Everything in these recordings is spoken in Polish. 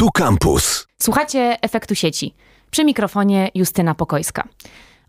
Tu Campus. Słuchacie efektu sieci. Przy mikrofonie Justyna Pokojska.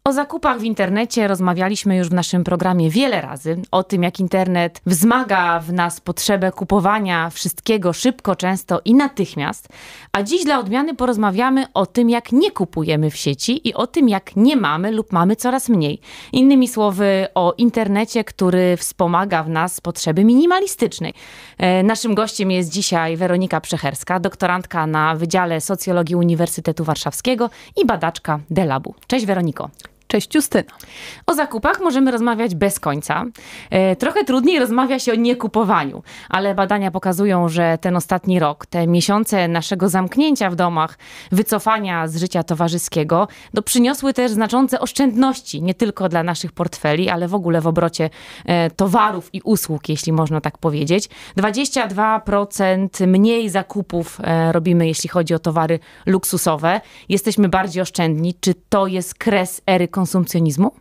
O zakupach w internecie rozmawialiśmy już w naszym programie wiele razy. O tym, jak internet wzmaga w nas potrzebę kupowania wszystkiego szybko, często i natychmiast. A dziś dla odmiany porozmawiamy o tym, jak nie kupujemy w sieci i o tym, jak nie mamy lub mamy coraz mniej. Innymi słowy, o internecie, który wspomaga w nas potrzeby minimalistycznej. E, naszym gościem jest dzisiaj Weronika Przecherska, doktorantka na Wydziale Socjologii Uniwersytetu Warszawskiego i badaczka Delabu. Cześć Weroniko. Cześć Justyna. O zakupach możemy rozmawiać bez końca. E, trochę trudniej rozmawia się o niekupowaniu, ale badania pokazują, że ten ostatni rok, te miesiące naszego zamknięcia w domach, wycofania z życia towarzyskiego, no, przyniosły też znaczące oszczędności, nie tylko dla naszych portfeli, ale w ogóle w obrocie e, towarów i usług, jeśli można tak powiedzieć. 22% mniej zakupów e, robimy, jeśli chodzi o towary luksusowe. Jesteśmy bardziej oszczędni. Czy to jest kres ery konsumpcjonizmu?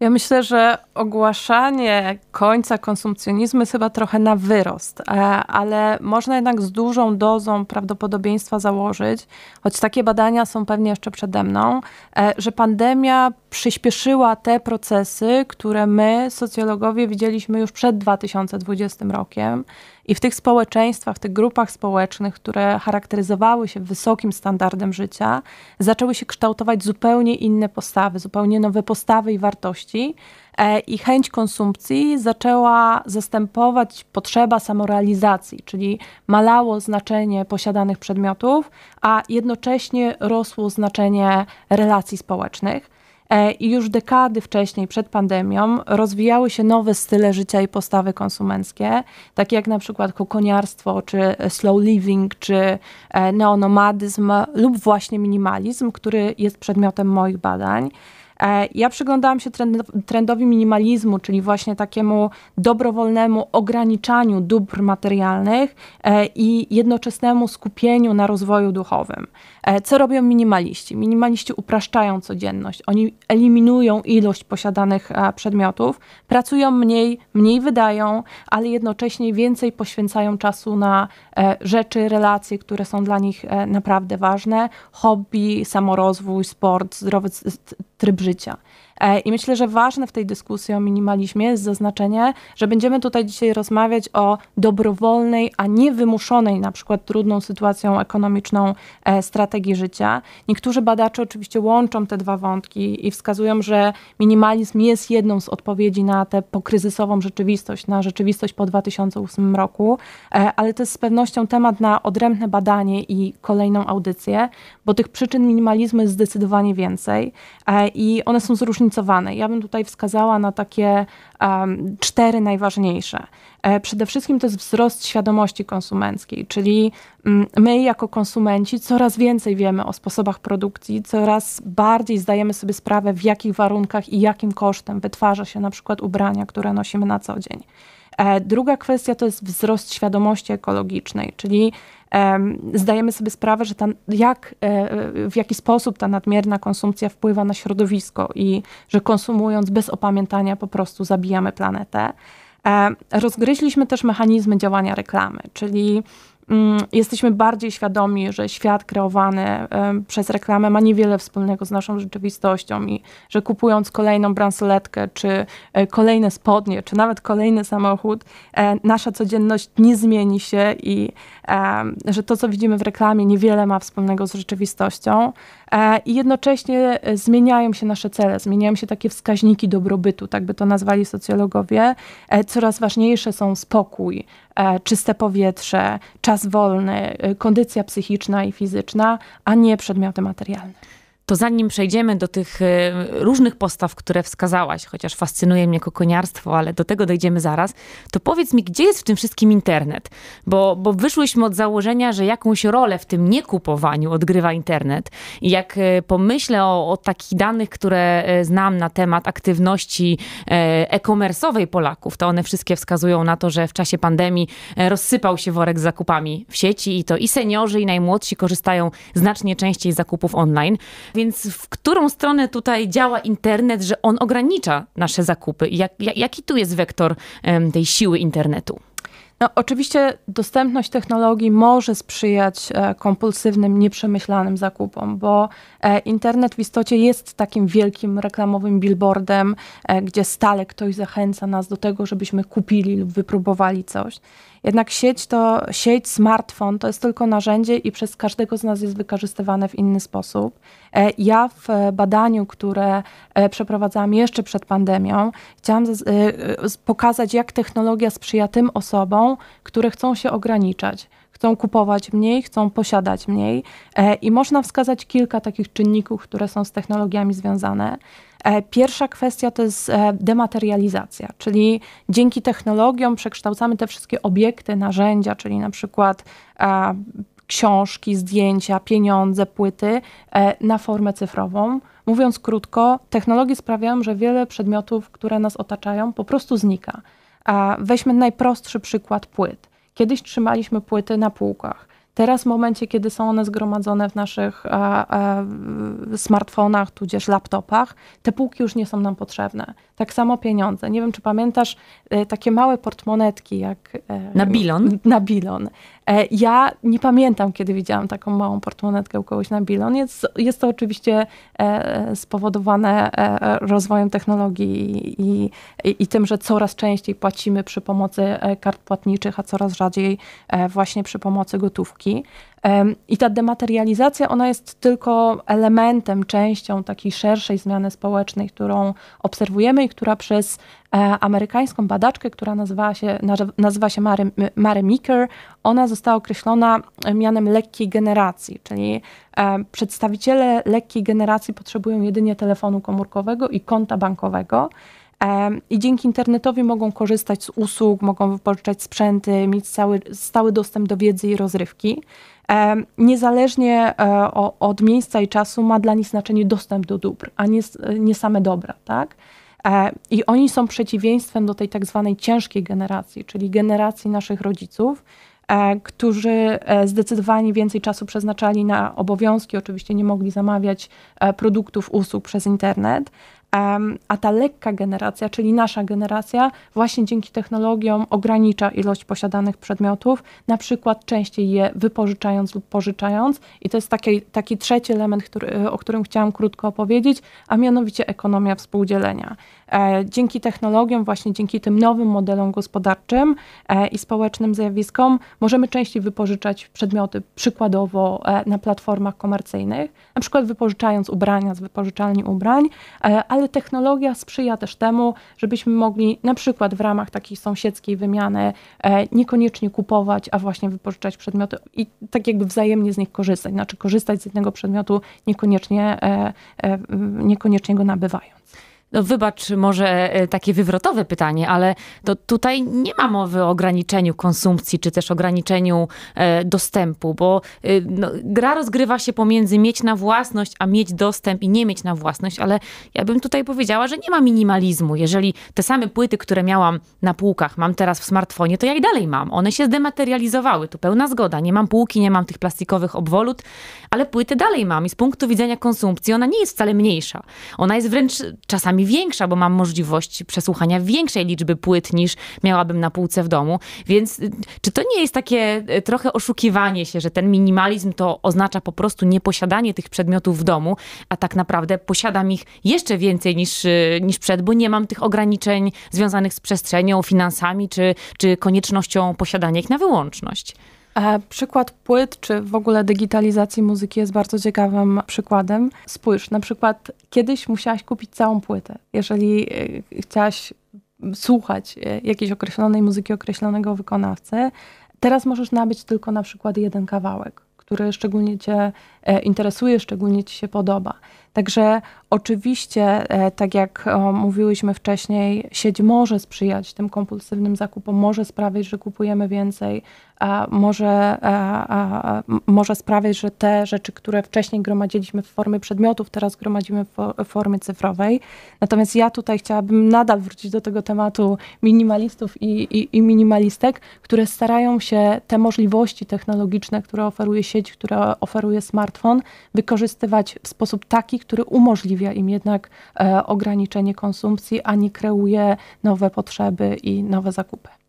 Ja myślę, że ogłaszanie końca konsumpcjonizmu jest chyba trochę na wyrost, e, ale można jednak z dużą dozą prawdopodobieństwa założyć, choć takie badania są pewnie jeszcze przede mną, e, że pandemia przyspieszyła te procesy, które my, socjologowie, widzieliśmy już przed 2020 rokiem. I w tych społeczeństwach, w tych grupach społecznych, które charakteryzowały się wysokim standardem życia, zaczęły się kształtować zupełnie inne postawy, zupełnie nowe postawy i wartości. E, I chęć konsumpcji zaczęła zastępować potrzeba samorealizacji, czyli malało znaczenie posiadanych przedmiotów, a jednocześnie rosło znaczenie relacji społecznych. E, I już dekady wcześniej, przed pandemią, rozwijały się nowe style życia i postawy konsumenckie, takie jak na przykład kokoniarstwo, czy slow living, czy e, neonomadyzm lub właśnie minimalizm, który jest przedmiotem moich badań. E, ja przyglądałam się trendowi minimalizmu, czyli właśnie takiemu dobrowolnemu ograniczaniu dóbr materialnych i jednoczesnemu skupieniu na rozwoju duchowym. E, co robią minimaliści? Minimaliści upraszczają codzienność. Oni eliminują ilość posiadanych e, przedmiotów, pracują mniej, mniej wydają, ale jednocześnie więcej poświęcają czasu na e, rzeczy, relacje, które są dla nich naprawdę ważne, hobby, samorozwój, sport, zdrowy tryb życia. E, I myślę, że ważne w tej dyskusji o minimalizmie jest zaznaczenie, że będziemy tutaj dzisiaj rozmawiać o dobrowolnej, a nie wymuszonej, na przykład trudną sytuacją ekonomiczną e, strategii życia. Niektórzy badacze oczywiście łączą te dwa wątki i wskazują, że minimalizm jest jedną z odpowiedzi na tę pokryzysową rzeczywistość, na rzeczywistość po 2008 roku, e, ale to jest z pewnością temat na odrębne badanie i kolejną audycję, bo tych przyczyn minimalizmu jest zdecydowanie więcej i one są zróżnicowane zróżnicowane. Ja bym tutaj wskazała na takie um, cztery najważniejsze. E, przede wszystkim to jest wzrost świadomości konsumenckiej, czyli mm, my jako konsumenci coraz więcej wiemy o sposobach produkcji, coraz bardziej zdajemy sobie sprawę, w jakich warunkach i jakim kosztem wytwarza się na przykład ubrania, które nosimy na co dzień. E, druga kwestia to jest wzrost świadomości ekologicznej, czyli zdajemy sobie sprawę, że ta, jak, e, w jaki sposób ta nadmierna konsumpcja wpływa na środowisko i że konsumując bez opamiętania po prostu zabijamy planetę. Rozgryźliśmy też mechanizmy działania reklamy, czyli jesteśmy bardziej świadomi, że świat kreowany przez reklamę ma niewiele wspólnego z naszą rzeczywistością i że kupując kolejną bransoletkę, czy e, kolejne spodnie, czy nawet kolejny samochód, e, nasza codzienność nie zmieni się i że to, co widzimy w reklamie, niewiele ma wspólnego z rzeczywistością. E, I jednocześnie zmieniają się nasze cele, zmieniają się takie wskaźniki dobrobytu, tak by to nazwali socjologowie. Coraz ważniejsze są spokój, E, czyste powietrze, czas wolny, e, kondycja psychiczna i fizyczna, a nie przedmioty materialne. To zanim przejdziemy do tych e, różnych postaw, które wskazałaś, chociaż fascynuje mnie kokoniarstwo, ale do tego dojdziemy zaraz, to powiedz mi, gdzie jest w tym wszystkim internet? Bo, bo wyszłyśmy od założenia, że jakąś rolę w tym niekupowaniu odgrywa internet. I jak e, pomyślę o, o takich danych, które e, znam na temat aktywności e-commerce'owej Polaków, to one wszystkie wskazują na to, że w czasie pandemii rozsypał się worek z zakupami w sieci i to i seniorzy, i najmłodsi korzystają znacznie częściej z zakupów online. Więc w którą stronę tutaj działa internet, że on ogranicza nasze zakupy? Jak, jak, jaki tu jest wektor um, tej siły internetu? No, oczywiście dostępność technologii może sprzyjać e, kompulsywnym, nieprzemyślanym zakupom, bo e, internet w istocie jest takim wielkim reklamowym billboardem, e, gdzie stale ktoś zachęca nas do tego, żebyśmy kupili lub wypróbowali coś. Jednak sieć to, sieć, smartfon to jest tylko narzędzie i przez każdego z nas jest wykorzystywane w inny sposób. E, ja w badaniu, które e, przeprowadzałam jeszcze przed pandemią, chciałam e, pokazać, jak technologia sprzyja tym osobom, które chcą się ograniczać chcą kupować mniej, chcą posiadać mniej. I można wskazać kilka takich czynników, które są z technologiami związane. E, pierwsza kwestia to jest e, dematerializacja, czyli dzięki technologiom przekształcamy te wszystkie obiekty, narzędzia, czyli na przykład e, książki, zdjęcia, pieniądze, płyty na formę cyfrową. Mówiąc krótko, technologie sprawiają, że wiele przedmiotów, które nas otaczają, po prostu znika. Weźmy najprostszy przykład płyt. Kiedyś trzymaliśmy płyty na półkach. Teraz w momencie, kiedy są one zgromadzone w naszych a, a, smartfonach, tudzież laptopach, te półki już nie są nam potrzebne. Tak samo pieniądze. Nie wiem, czy pamiętasz e, takie małe portmonetki jak... E, na bilon? Na bilon. E, ja nie pamiętam, kiedy widziałam taką małą portmonetkę u kogoś na bilon. Jest, jest to oczywiście spowodowane rozwojem technologii i, i, i tym, że coraz częściej płacimy przy pomocy kart płatniczych, a coraz rzadziej właśnie przy pomocy gotówki. I ta dematerializacja, ona jest tylko elementem, częścią takiej szerszej zmiany społecznej, którą obserwujemy i która przez e, amerykańską badaczkę, która nazywała się, nazywa się Mary, Mary Meeker, ona została określona mianem lekkiej generacji, czyli e, przedstawiciele lekkiej generacji potrzebują jedynie telefonu komórkowego i konta bankowego. I dzięki internetowi mogą korzystać z usług, mogą wypożyczać sprzęty, mieć cały, stały dostęp do wiedzy i rozrywki. Niezależnie e, od miejsca i czasu ma dla nich znaczenie dostęp do dóbr, a nie, nie same dobra, tak? E, I oni są przeciwieństwem do tej tak zwanej ciężkiej generacji, czyli generacji naszych rodziców, e, którzy zdecydowanie więcej czasu przeznaczali na obowiązki, oczywiście nie mogli zamawiać produktów, usług przez internet, a ta lekka generacja, czyli nasza generacja, właśnie dzięki technologiom ogranicza ilość posiadanych przedmiotów, na przykład częściej je wypożyczając lub pożyczając. I to jest taki, taki trzeci element, który, o którym chciałam krótko opowiedzieć, a mianowicie ekonomia współdzielenia. E, dzięki technologiom, właśnie dzięki tym nowym modelom gospodarczym e, i społecznym zjawiskom, możemy częściej wypożyczać przedmioty, przykładowo e, na platformach komercyjnych, na przykład wypożyczając ubrania z wypożyczalni ubrań, ale technologia sprzyja też temu, żebyśmy mogli na przykład w ramach takiej sąsiedzkiej wymiany niekoniecznie kupować, a właśnie wypożyczać przedmioty i tak jakby wzajemnie z nich korzystać. Znaczy korzystać z jednego przedmiotu, niekoniecznie, niekoniecznie go nabywając no wybacz może e, takie wywrotowe pytanie, ale to tutaj nie ma mowy o ograniczeniu konsumpcji, czy też ograniczeniu e, dostępu, bo e, no, gra rozgrywa się pomiędzy mieć na własność, a mieć dostęp i nie mieć na własność, ale ja bym tutaj powiedziała, że nie ma minimalizmu. Jeżeli te same płyty, które miałam na półkach, mam teraz w smartfonie, to ja i dalej mam. One się zdematerializowały, tu pełna zgoda. Nie mam półki, nie mam tych plastikowych obwolut, ale płyty dalej mam i z punktu widzenia konsumpcji ona nie jest wcale mniejsza. Ona jest wręcz czasami większa, bo mam możliwość przesłuchania większej liczby płyt niż miałabym na półce w domu. Więc y, czy to nie jest takie y, trochę oszukiwanie się, że ten minimalizm to oznacza po prostu nieposiadanie tych przedmiotów w domu, a tak naprawdę posiadam ich jeszcze więcej niż, y, niż przed, bo nie mam tych ograniczeń związanych z przestrzenią, finansami czy, czy koniecznością posiadania ich na wyłączność. E, przykład płyt, czy w ogóle digitalizacji muzyki jest bardzo ciekawym przykładem. Spójrz, na przykład kiedyś musiałaś kupić całą płytę. Jeżeli e, chciałaś słuchać e, jakiejś określonej muzyki, określonego wykonawcy, teraz możesz nabyć tylko na przykład jeden kawałek, który szczególnie Cię interesuje, szczególnie Ci się podoba. Także oczywiście, tak jak mówiłyśmy wcześniej, sieć może sprzyjać tym kompulsywnym zakupom, może sprawiać, że kupujemy więcej, może, może sprawiać, że te rzeczy, które wcześniej gromadziliśmy w formie przedmiotów, teraz gromadzimy w formie cyfrowej. Natomiast ja tutaj chciałabym nadal wrócić do tego tematu minimalistów i, i, i minimalistek, które starają się te możliwości technologiczne, które oferuje sieć, które oferuje smartfon, wykorzystywać w sposób taki, który umożliwia im jednak e, ograniczenie konsumpcji, a nie kreuje nowe potrzeby i nowe zakupy.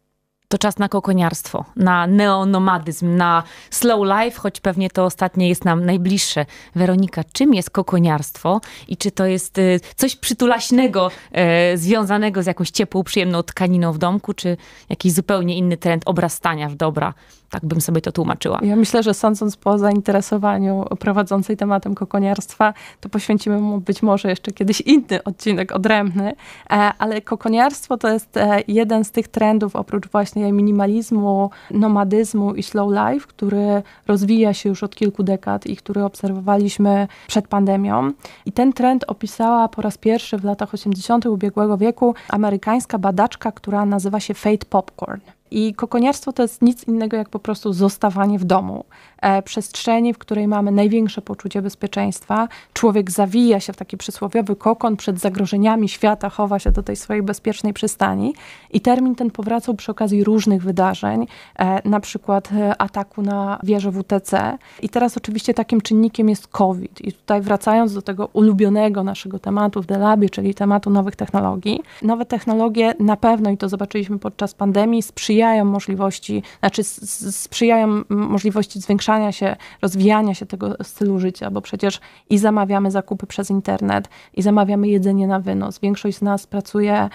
To czas na kokoniarstwo, na neonomadyzm, na slow life, choć pewnie to ostatnie jest nam najbliższe. Weronika, czym jest kokoniarstwo i czy to jest y, coś przytulaśnego, e, związanego z jakąś ciepłą, przyjemną tkaniną w domku, czy jakiś zupełnie inny trend obrastania w dobra? Tak bym sobie to tłumaczyła. Ja myślę, że sądząc po zainteresowaniu prowadzącej tematem kokoniarstwa, to poświęcimy mu być może jeszcze kiedyś inny odcinek odrębny, e, ale kokoniarstwo to jest e, jeden z tych trendów, oprócz właśnie minimalizmu, nomadyzmu i slow life, który rozwija się już od kilku dekad i który obserwowaliśmy przed pandemią. I ten trend opisała po raz pierwszy w latach 80. ubiegłego wieku amerykańska badaczka, która nazywa się Fate Popcorn. I kokoniarstwo to jest nic innego jak po prostu zostawanie w domu. E, przestrzeni, w której mamy największe poczucie bezpieczeństwa. Człowiek zawija się w taki przysłowiowy kokon przed zagrożeniami świata, chowa się do tej swojej bezpiecznej przystani. I termin ten powracał przy okazji różnych wydarzeń, e, na przykład e, ataku na wieżę WTC. I teraz oczywiście takim czynnikiem jest COVID. I tutaj wracając do tego ulubionego naszego tematu w Delabie, czyli tematu nowych technologii. Nowe technologie na pewno, i to zobaczyliśmy podczas pandemii, sprzyjają możliwości, znaczy sprzyjają możliwości zwiększania się, rozwijania się tego stylu życia, bo przecież i zamawiamy zakupy przez internet, i zamawiamy jedzenie na wynos. Większość z nas pracuje,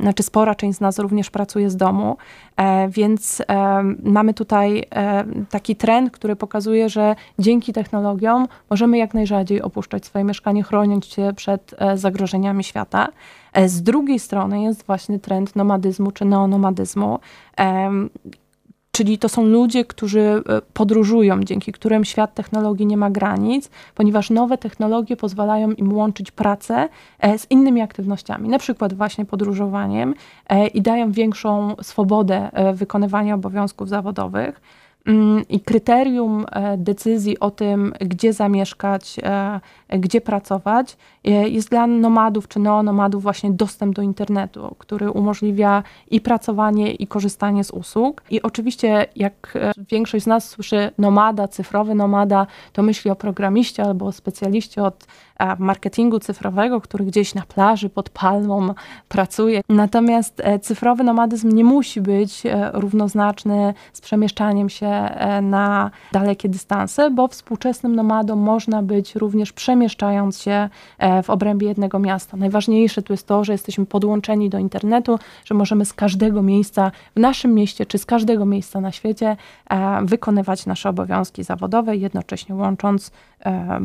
znaczy spora część z nas również pracuje z domu, e, więc e, mamy tutaj e, taki trend, który pokazuje, że dzięki technologiom możemy jak najrzadziej opuszczać swoje mieszkanie, chroniąc się przed zagrożeniami świata. Z drugiej strony jest właśnie trend nomadyzmu czy neonomadyzmu. Czyli to są ludzie, którzy e, podróżują, dzięki którym świat technologii nie ma granic, ponieważ nowe technologie pozwalają im łączyć pracę e, z innymi aktywnościami, na przykład właśnie podróżowaniem e, i dają większą swobodę wykonywania obowiązków zawodowych. Mm, I kryterium e, decyzji o tym, gdzie zamieszkać, e, gdzie pracować, e, jest dla nomadów czy neonomadów właśnie dostęp do internetu, który umożliwia i pracowanie, i korzystanie z usług. I oczywiście, jak większość z nas słyszy nomada, cyfrowy nomada, to myśli o programiście albo o specjaliście od marketingu cyfrowego, który gdzieś na plaży pod palmą pracuje. Natomiast cyfrowy nomadyzm nie musi być równoznaczny z przemieszczaniem się E, na dalekie dystanse, bo współczesnym nomadą można być również przemieszczając się e, w obrębie jednego miasta. Najważniejsze tu jest to, że jesteśmy podłączeni do internetu, że możemy z każdego miejsca w naszym mieście czy z każdego miejsca na świecie e, wykonywać nasze obowiązki zawodowe, jednocześnie łącząc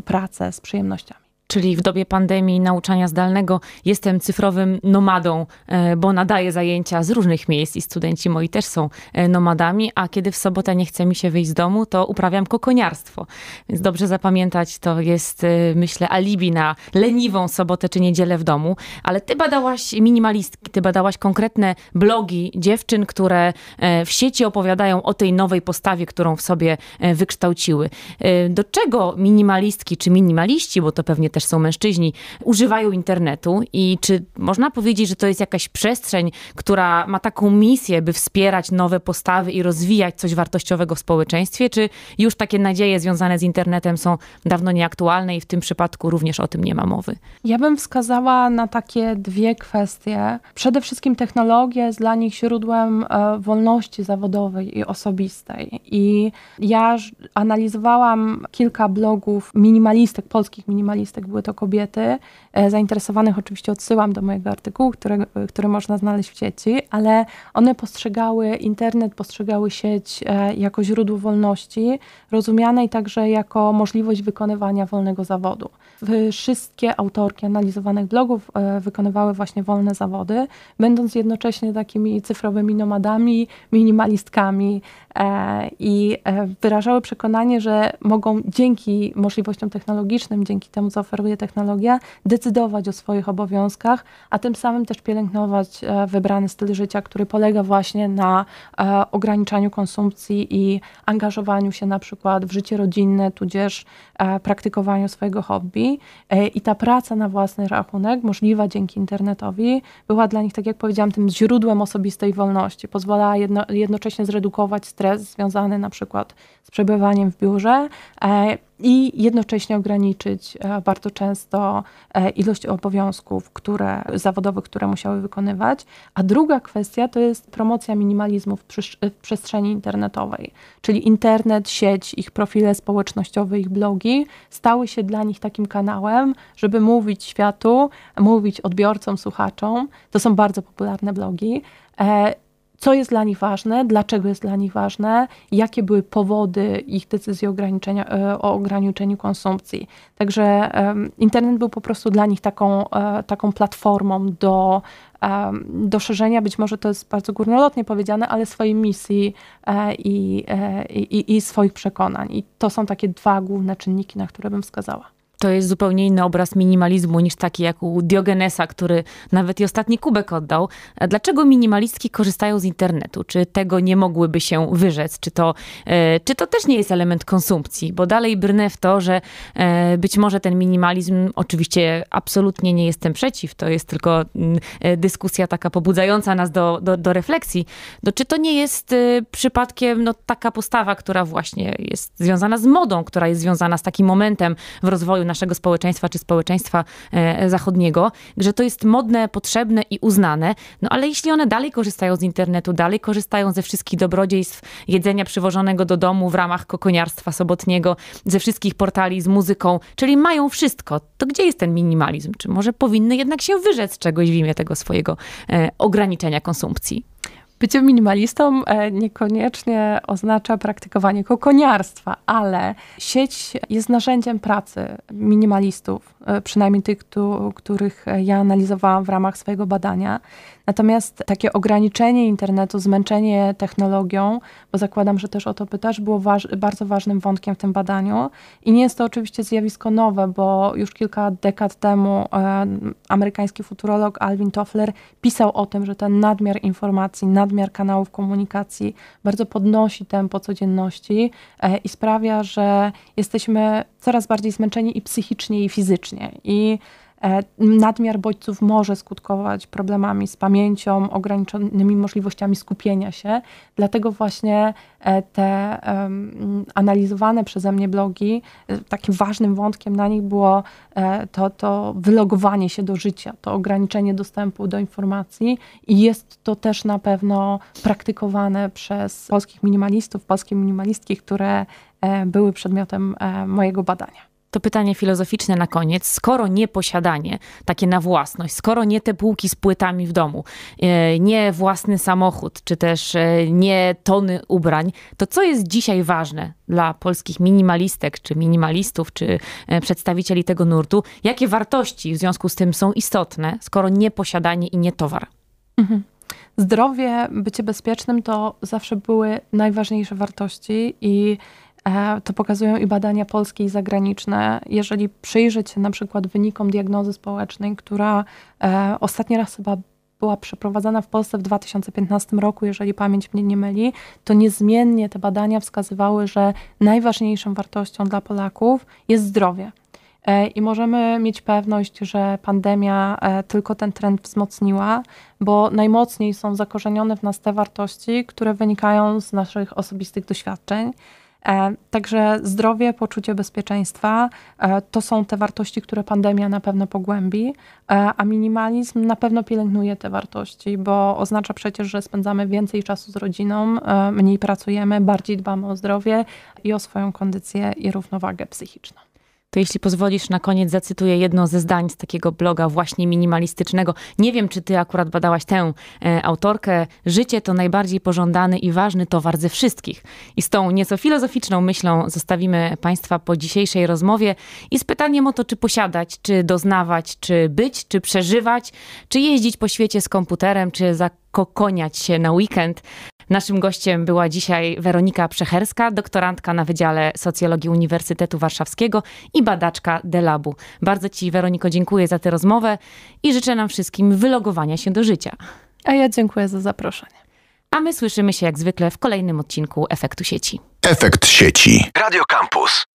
pracę z przyjemnościami czyli w dobie pandemii nauczania zdalnego jestem cyfrowym nomadą, e, bo nadaję zajęcia z różnych miejsc i studenci moi też są e, nomadami, a kiedy w sobotę nie chce mi się wyjść z domu, to uprawiam kokoniarstwo. Więc dobrze zapamiętać, to jest e, myślę alibi na leniwą sobotę czy niedzielę w domu, ale ty badałaś minimalistki, ty badałaś konkretne blogi dziewczyn, które w sieci opowiadają o tej nowej postawie, którą w sobie wykształciły. Do czego minimalistki czy minimaliści, bo to pewnie też też są mężczyźni, używają internetu i czy można powiedzieć, że to jest jakaś przestrzeń, która ma taką misję, by wspierać nowe postawy i rozwijać coś wartościowego w społeczeństwie, czy już takie nadzieje związane z internetem są dawno nieaktualne i w tym przypadku również o tym nie ma mowy? Ja bym wskazała na takie dwie kwestie. Przede wszystkim technologia jest dla nich źródłem e, wolności zawodowej i osobistej. I ja analizowałam kilka blogów minimalistek, polskich minimalistek były to kobiety. E, zainteresowanych oczywiście odsyłam do mojego artykułu, który, który można znaleźć w sieci, ale one postrzegały internet, postrzegały sieć e, jako źródło wolności, rozumianej także jako możliwość wykonywania wolnego zawodu. Wszystkie autorki analizowanych blogów e, wykonywały właśnie wolne zawody, będąc jednocześnie takimi cyfrowymi nomadami, minimalistkami i wyrażały przekonanie, że mogą dzięki możliwościom technologicznym, dzięki temu, co oferuje technologia, decydować o swoich obowiązkach, a tym samym też pielęgnować e, wybrany styl życia, który polega właśnie na e, ograniczaniu konsumpcji i angażowaniu się na przykład w życie rodzinne, tudzież e, praktykowaniu swojego hobby. I ta praca na własny rachunek, możliwa dzięki internetowi, była dla nich, tak jak powiedziałam, tym źródłem osobistej wolności. Pozwalała jedno, jednocześnie zredukować stres związany na przykład z przebywaniem w biurze i jednocześnie ograniczyć e, bardzo często e, ilość obowiązków które, zawodowych, które musiały wykonywać. A druga kwestia to jest promocja minimalizmu w, w przestrzeni internetowej, czyli internet, sieć, ich profile społecznościowe, ich blogi stały się dla nich takim kanałem, żeby mówić światu, mówić odbiorcom, słuchaczom. To są bardzo popularne blogi co jest dla nich ważne, dlaczego jest dla nich ważne, jakie były powody ich decyzji ograniczenia, e, o ograniczeniu konsumpcji. Także internet był po prostu dla nich taką, e, taką platformą do, do szerzenia, być może to jest bardzo górnolotnie powiedziane, ale swojej misji e, i, i, i swoich przekonań. I to są takie dwa główne czynniki, na które bym wskazała to jest zupełnie inny obraz minimalizmu niż taki jak u Diogenesa, który nawet i ostatni kubek oddał. Dlaczego minimalistki korzystają z internetu? Czy tego nie mogłyby się wyrzec? Czy to, e, czy to też nie jest element konsumpcji? Bo dalej brnę w to, że e, być może ten minimalizm, oczywiście absolutnie nie jestem przeciw, to jest tylko mm, e, dyskusja taka pobudzająca nas do, do, do refleksji. No, czy to nie jest przypadkiem no, taka postawa, która właśnie jest związana z modą, która jest związana z takim momentem w rozwoju naszego społeczeństwa czy społeczeństwa e, zachodniego, że to jest modne, potrzebne i uznane. No ale jeśli one dalej korzystają z internetu, dalej korzystają ze wszystkich dobrodziejstw jedzenia przywożonego do domu w ramach kokoniarstwa sobotniego, ze wszystkich portali z muzyką, czyli mają wszystko, to gdzie jest ten minimalizm? Czy może powinny jednak się wyrzec czegoś w imię tego swojego e, ograniczenia konsumpcji? Bycie minimalistą e, niekoniecznie oznacza praktykowanie kokoniarstwa, ale sieć jest narzędziem pracy minimalistów, e, przynajmniej tych, których ja analizowałam w ramach swojego badania. Natomiast takie ograniczenie internetu, zmęczenie technologią, bo zakładam, że też o to pytasz, było waż bardzo ważnym wątkiem w tym badaniu. I nie jest to oczywiście zjawisko nowe, bo już kilka dekad temu e, amerykański futurolog Alvin Toffler pisał o tym, że ten nadmiar informacji, nadmiar kanałów komunikacji bardzo podnosi tempo codzienności e, i sprawia, że jesteśmy coraz bardziej zmęczeni i psychicznie, i fizycznie. I nadmiar bodźców może skutkować problemami z pamięcią, ograniczonymi możliwościami skupienia się. Dlatego właśnie e, te analizowane przeze mnie blogi, e, takim ważnym wątkiem na nich było to, to wylogowanie się do życia, to ograniczenie dostępu do informacji i jest to też na pewno praktykowane przez polskich minimalistów, polskie minimalistki, które były przedmiotem mojego badania to pytanie filozoficzne na koniec. Skoro nie posiadanie, takie na własność, skoro nie te półki z płytami w domu, e, nie własny samochód, czy też e, nie tony ubrań, to co jest dzisiaj ważne dla polskich minimalistek, czy minimalistów, czy e, przedstawicieli tego nurtu? Jakie wartości w związku z tym są istotne, skoro nie posiadanie i nie towar? Mhm. Zdrowie, bycie bezpiecznym to zawsze były najważniejsze wartości i to pokazują i badania polskie i zagraniczne. Jeżeli przyjrzeć się na przykład wynikom diagnozy społecznej, która e, ostatni raz chyba była przeprowadzana w Polsce w 2015 roku, jeżeli pamięć mnie nie myli, to niezmiennie te badania wskazywały, że najważniejszą wartością dla Polaków jest zdrowie. E, I możemy mieć pewność, że pandemia tylko ten trend wzmocniła, bo najmocniej są zakorzenione w nas te wartości, które wynikają z naszych osobistych doświadczeń. E, także zdrowie, poczucie bezpieczeństwa e, to są te wartości, które pandemia na pewno pogłębi, e, a minimalizm na pewno pielęgnuje te wartości, bo oznacza przecież, że spędzamy więcej czasu z rodziną, mniej pracujemy, bardziej dbamy o zdrowie i o swoją kondycję i równowagę psychiczną to jeśli pozwolisz, na koniec zacytuję jedno ze zdań z takiego bloga właśnie minimalistycznego. Nie wiem, czy ty akurat badałaś tę e, autorkę. Życie to najbardziej pożądany i ważny towar ze wszystkich. I z tą nieco filozoficzną myślą zostawimy Państwa po dzisiejszej rozmowie i z pytaniem o to, czy posiadać, czy doznawać, czy być, czy przeżywać, czy jeździć po świecie z komputerem, czy zakokoniać się na weekend. Naszym gościem była dzisiaj Weronika Przecherska, doktorantka na Wydziale Socjologii Uniwersytetu Warszawskiego i badaczka Delabu. Bardzo Ci, Weroniko, dziękuję za tę rozmowę i życzę nam wszystkim wylogowania się do życia. A ja dziękuję za zaproszenie. A my słyszymy się jak zwykle w kolejnym odcinku Efektu Sieci. Efekt Sieci. Radio Campus.